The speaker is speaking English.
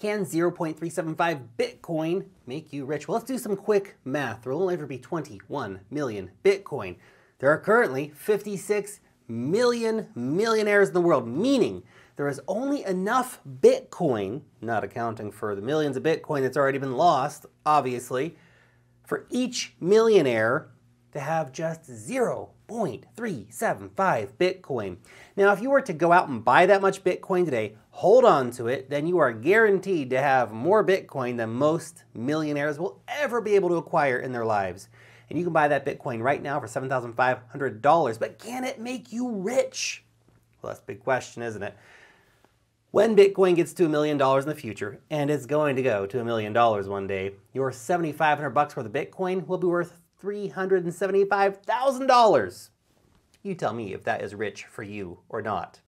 Can 0.375 Bitcoin make you rich? Well, let's do some quick math. There will only ever be 21 million Bitcoin. There are currently 56 million millionaires in the world, meaning there is only enough Bitcoin, not accounting for the millions of Bitcoin that's already been lost, obviously, for each millionaire to have just 0.375 Bitcoin. Now, if you were to go out and buy that much Bitcoin today, hold on to it, then you are guaranteed to have more Bitcoin than most millionaires will ever be able to acquire in their lives. And you can buy that Bitcoin right now for $7,500. But can it make you rich? Well, that's a big question, isn't it? When Bitcoin gets to a million dollars in the future, and it's going to go to a million dollars one day, your 7,500 bucks worth of Bitcoin will be worth $375,000. You tell me if that is rich for you or not.